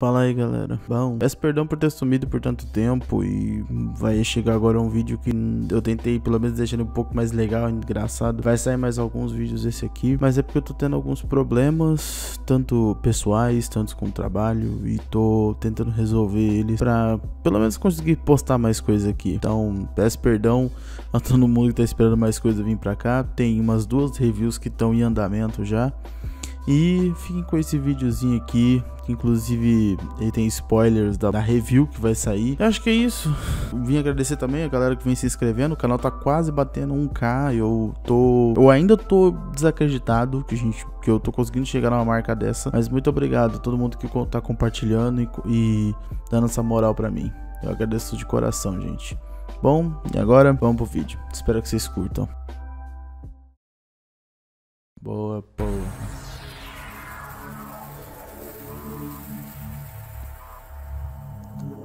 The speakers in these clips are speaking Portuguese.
Fala aí galera, bom, peço perdão por ter sumido por tanto tempo e vai chegar agora um vídeo que eu tentei pelo menos deixar um pouco mais legal, engraçado, vai sair mais alguns vídeos esse aqui, mas é porque eu tô tendo alguns problemas, tanto pessoais, tanto com o trabalho e tô tentando resolver eles pra pelo menos conseguir postar mais coisa aqui, então peço perdão a todo mundo que tá esperando mais coisa vir pra cá, tem umas duas reviews que estão em andamento já, e fiquem com esse videozinho aqui, que inclusive ele tem spoilers da, da, review que vai sair. Eu acho que é isso. Vim agradecer também a galera que vem se inscrevendo. O canal tá quase batendo 1k. Eu tô. Eu ainda tô desacreditado que, a gente, que eu tô conseguindo chegar numa marca dessa. Mas muito obrigado a todo mundo que tá compartilhando e, e dando essa moral pra mim. Eu agradeço de coração, gente. Bom, e agora vamos pro vídeo. Espero que vocês curtam. Boa, porra.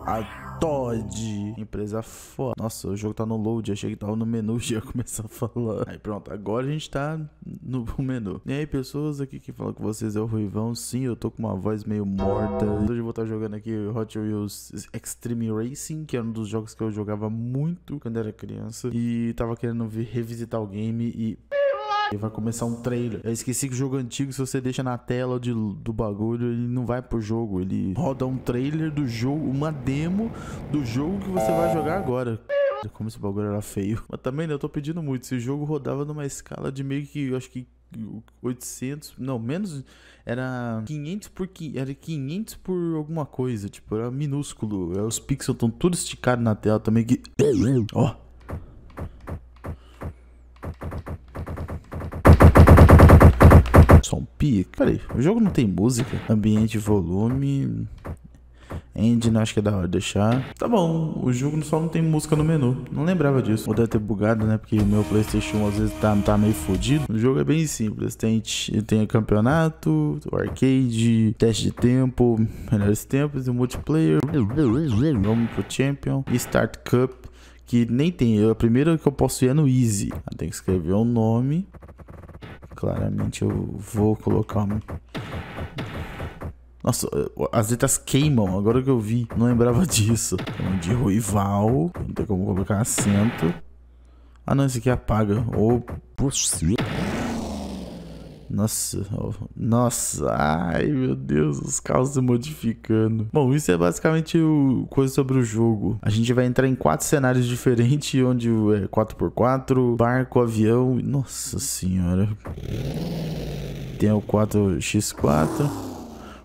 A Todd, empresa foda. Nossa, o jogo tá no load, achei que tava no menu, já começar a falar. Aí pronto, agora a gente tá no menu. E aí, pessoas aqui que falam com vocês é o Ruivão. Sim, eu tô com uma voz meio morta. Hoje eu vou estar jogando aqui Hot Wheels Extreme Racing, que é um dos jogos que eu jogava muito quando era criança. E tava querendo revisitar o game e e vai começar um trailer. Eu esqueci que o jogo antigo, se você deixa na tela de, do bagulho, ele não vai pro jogo. Ele roda um trailer do jogo, uma demo do jogo que você vai jogar agora. Como esse bagulho era feio. Mas também, né, eu tô pedindo muito. Esse jogo rodava numa escala de meio que, eu acho que 800, não, menos, era 500 por, era 500 por alguma coisa, tipo, era minúsculo. Os pixels estão tudo esticados na tela também que... Ó, oh. Som pica. Peraí, o jogo não tem música? Ambiente, volume. Engine, acho que é da hora deixar. Tá bom, o jogo só não tem música no menu. Não lembrava disso. Ou deve ter bugado, né? Porque o meu PlayStation 1 às vezes tá, tá meio fodido. O jogo é bem simples. Tem, tem campeonato, o arcade, teste de tempo, melhores tempos e multiplayer. Vamos pro Champion Start Cup. Que nem tem. A primeira que eu posso ir é no Easy. Tem que escrever o um nome. Claramente eu vou colocar uma... Nossa, as letras queimam, agora que eu vi, não lembrava disso. De Ruival, não tem como colocar acento. Ah não, esse aqui apaga. Ou... Oh, nossa, nossa, ai meu Deus, os carros se modificando. Bom, isso é basicamente o coisa sobre o jogo. A gente vai entrar em quatro cenários diferentes, onde é 4x4, barco, avião. Nossa senhora. Tem o 4x4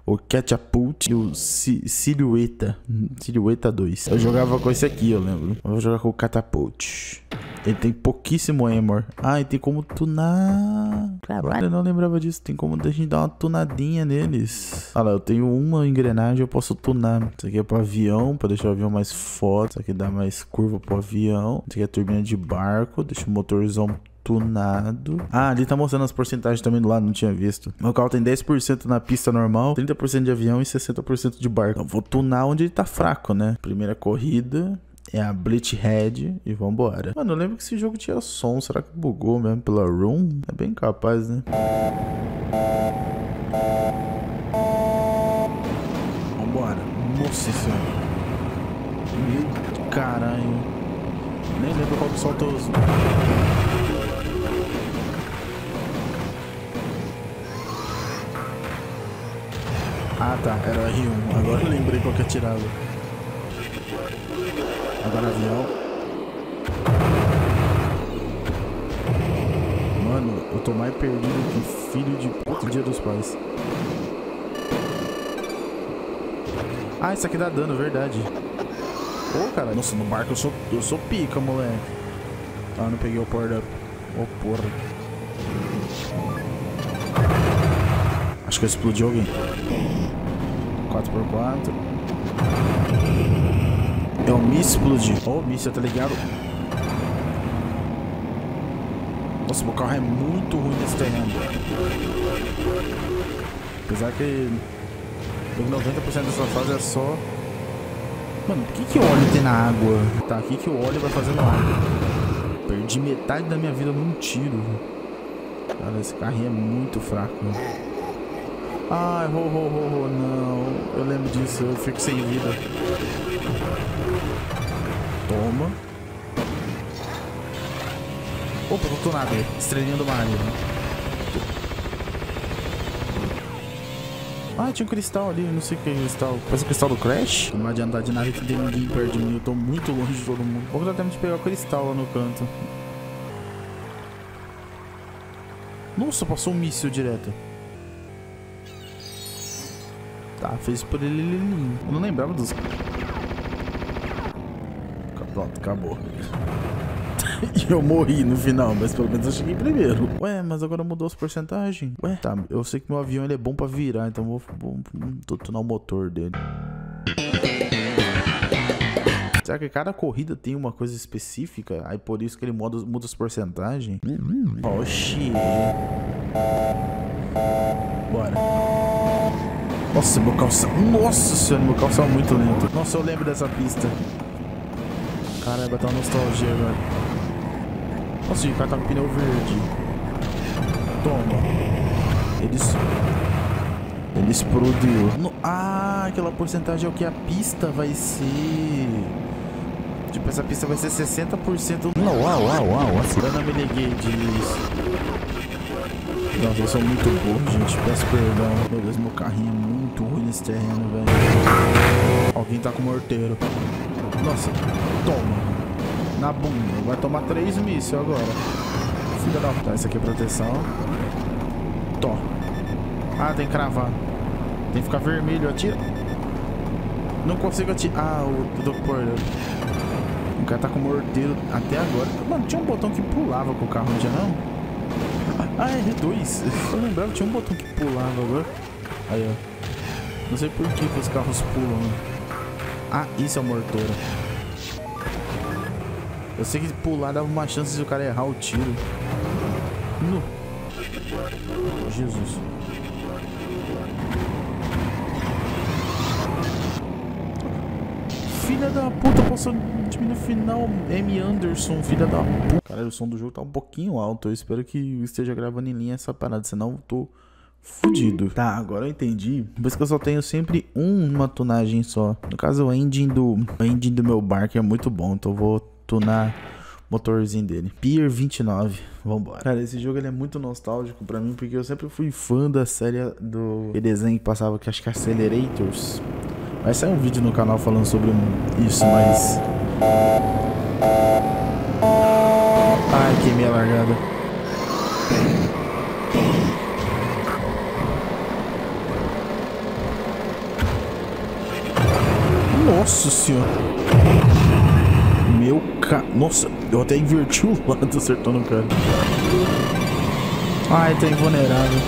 o Catapult e o Silhueta. Silhueta 2. Eu jogava com esse aqui, eu lembro. Eu vou jogar com o Catapult. Ele tem pouquíssimo Amor. Ah, e tem como tunar. Caralho, eu não lembrava disso. Tem como a gente dar uma tunadinha neles. Olha lá, eu tenho uma engrenagem, eu posso tunar. Isso aqui é pro avião, pra deixar o avião mais forte. Isso aqui dá mais curva pro avião. Isso aqui é a turbina de barco, deixa o motorzão tunado. Ah, ali tá mostrando as porcentagens também do lado, não tinha visto. Meu carro tem 10% na pista normal, 30% de avião e 60% de barco. Então, vou tunar onde ele tá fraco, né? Primeira corrida, é a Head e vambora. Mano, eu lembro que esse jogo tinha som. Será que bugou mesmo pela room? É bem capaz, né? Vambora. Nossa senhora. Meu caralho. Nem lembro qual que solta os... Ah tá, era R1. Agora eu lembrei qual que atirava. Agora avião. Mano, eu tô mais perdido que filho de puto dia dos pais. Ah, isso aqui dá dano, verdade. Ô, oh, cara. Nossa, no barco eu sou, eu sou pica, moleque. Ah, não peguei o power up. Ô, oh, porra. Acho que eu explodi alguém. 4x4. É o míssil. Ó, oh, o míssil, tá ligado? Nossa, meu carro é muito ruim nesse terreno. Apesar que 90% dessa fase é só... Mano, por que, que o óleo tem na água? Tá, o que, que o óleo vai fazer na água? Perdi metade da minha vida num tiro. Cara, esse carrinho é muito fraco. Ai, ho, ho, ho, ho, não. Eu lembro disso, eu fico sem vida. Toma. Opa, não tô nada. Estrelinha do Mario. Ah, tinha um cristal ali, não sei o que é cristal. Parece o cristal do Crash. Não vai adiantar de nada que tem ninguém perto de mim. Eu tô muito longe de todo mundo. Vou dar tempo de pegar o cristal lá no canto. Nossa, passou um míssil direto. Tá, fez por ele. Eu não lembrava dos. Pronto, acabou. e eu morri no final, mas pelo menos eu cheguei primeiro. Ué, mas agora mudou as porcentagens. Ué, tá, eu sei que meu avião ele é bom pra virar, então vou, vou, vou tunar o motor dele. Será que cada corrida tem uma coisa específica? Aí por isso que ele muda, muda as porcentagens? Oxi. Bora. Nossa, meu calção. Nossa senhora, meu calção é muito lento. Nossa, eu lembro dessa pista. Caramba, tá uma nostalgia agora. Nossa, o cara tá com pneu verde. Toma. Eles. Ele explodiu. No... Ah, aquela porcentagem é o que a pista vai ser. Tipo, essa pista vai ser 60%. Não, uau, uau, uau. Eu não me liguei disso. Nossa, eu sou muito burro, gente. Peço perdão. Meu Deus, meu carrinho é muito ruim nesse terreno, velho. Alguém tá com morteiro. Nossa, toma. Na bunda. Vai tomar três mísseis agora. Filha da puta. Essa aqui é proteção. Tó. Ah, tem que cravar. Tem que ficar vermelho. Atira. Não consigo atirar. Ah, o do porteiro. O cara tá com morteiro até agora. Mano, tinha um botão que pulava com o carro, não tinha não? Ah, é R2. Eu lembrava, tinha um botão que pulava agora. Aí, ó. Não sei por que, que os carros pulam. Ah, isso é o morteiro. Eu sei que pular dava uma chance de o cara errar o tiro. No. Jesus. Filha da puta, passou de mim no final. M. Anderson, filha da puta. Cara, o som do jogo tá um pouquinho alto. Eu espero que esteja gravando em linha essa parada, senão eu tô fudido. Tá, agora eu entendi. Por isso que eu só tenho sempre uma tunagem só. No caso, o engine do, o engine do meu barco é muito bom, então eu vou tunar motorzinho dele. Pier 29. Vambora. Cara, esse jogo ele é muito nostálgico pra mim, porque eu sempre fui fã da série do desenho que passava, que acho que é Accelerators. Vai sair um vídeo no canal falando sobre isso, mas... Ai, queimei a largada. Nossa senhora. Meu ca... Nossa, eu até inverti o lado acertando o cara. Ai, tá invulnerável.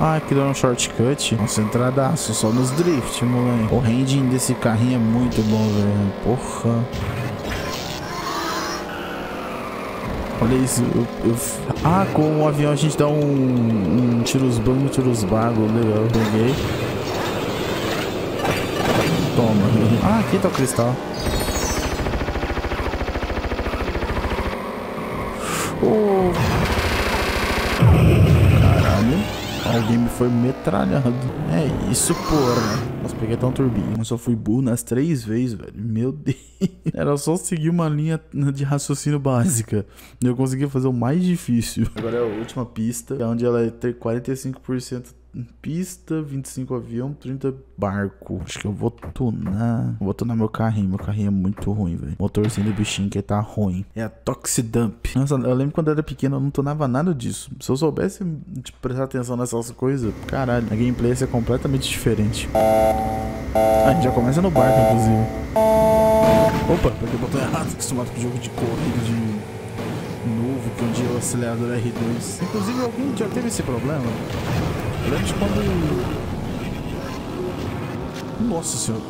Ah, que deu um shortcut. Nossa, entradaço, só nos drift, moleque. O rending desse carrinho é muito bom, velho. Porra. Olha isso. Eu, eu... Ah, com o avião a gente dá um, um tiros bang, tiros bago. Legal. Peguei. Toma. Ah, aqui tá o cristal. Oh. Caralho. Alguém me foi metralhado. É isso, porra. Nossa, peguei tão turbinho. Eu só fui burro nas três vezes, velho. Meu Deus. Era só seguir uma linha de raciocínio básica. Eu consegui fazer o mais difícil. Agora é a última pista, onde ela é ter 45% pista, 25 avião, 30 barco. Acho que eu vou tunar. Vou tunar meu carrinho. Meu carrinho é muito ruim, velho. Motorzinho do bichinho que tá ruim. É a Toxidump. Nossa, eu lembro quando eu era pequeno, eu não tunava nada disso. Se eu soubesse tipo, prestar atenção nessas coisas, caralho, a gameplay ia ser completamente diferente. Ah, a gente já começa no barco, inclusive. Opa, porque botei errado, acostumado com jogo de corrida de novo, que onde o acelerador é R2. Inclusive, alguém já teve esse problema? De quando. Nossa senhora.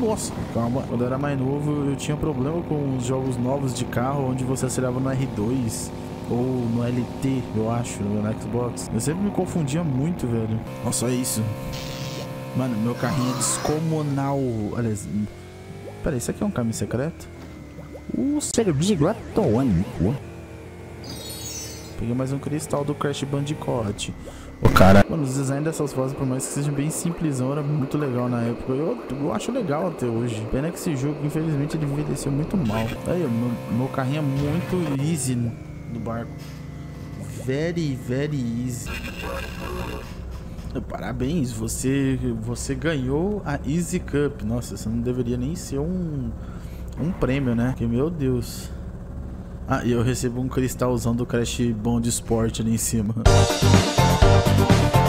Nossa, calma. Quando eu era mais novo, eu tinha problema com os jogos novos de carro onde você acelerava no R2 ou no LT, eu acho, no Xbox. Eu sempre me confundia muito, velho. Nossa, é isso. Mano, meu carrinho é descomunal. Aliás, peraí, isso aqui é um caminho secreto? O serviço gratuito. Peguei mais um cristal do Crash Bandicoot. O cara. Mano, os designs dessas fases, por mais que sejam bem simplesão, era muito legal na época. Eu, eu acho legal até hoje. Pena que esse jogo, infelizmente, ele envelheceu muito mal. Aí, meu, meu carrinho é muito easy no barco. Very, very easy. Parabéns, você, você ganhou a Easy Cup. Nossa, isso não deveria nem ser um, um prêmio, né? Que meu Deus. Ah, e eu recebo um cristalzão do Crash Bond Sport ali em cima. Thank you.